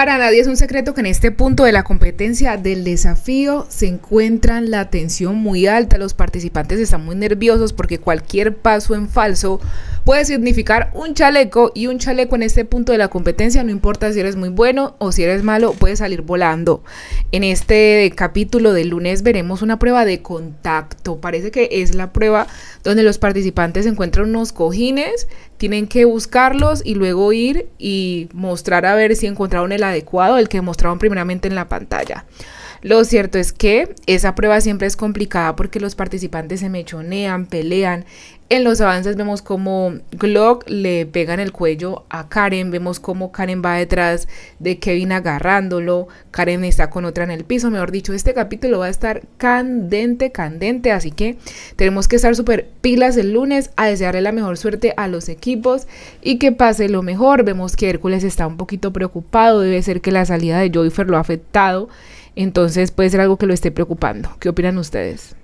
Para nadie es un secreto que en este punto de la competencia del desafío se encuentran la tensión muy alta, los participantes están muy nerviosos porque cualquier paso en falso puede significar un chaleco y un chaleco en este punto de la competencia, no importa si eres muy bueno o si eres malo, puede salir volando. En este capítulo del lunes veremos una prueba de contacto, parece que es la prueba donde los participantes encuentran unos cojines, tienen que buscarlos y luego ir y mostrar a ver si encontraron el adecuado, el que mostraron primeramente en la pantalla. Lo cierto es que esa prueba siempre es complicada porque los participantes se mechonean, pelean. En los avances vemos como Glock le pega en el cuello a Karen, vemos como Karen va detrás de Kevin agarrándolo, Karen está con otra en el piso, mejor dicho, este capítulo va a estar candente, candente, así que tenemos que estar súper pilas el lunes a desearle la mejor suerte a los equipos y que pase lo mejor. Vemos que Hércules está un poquito preocupado, debe ser que la salida de Joyfer lo ha afectado entonces puede ser algo que lo esté preocupando. ¿Qué opinan ustedes?